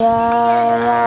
Yeah.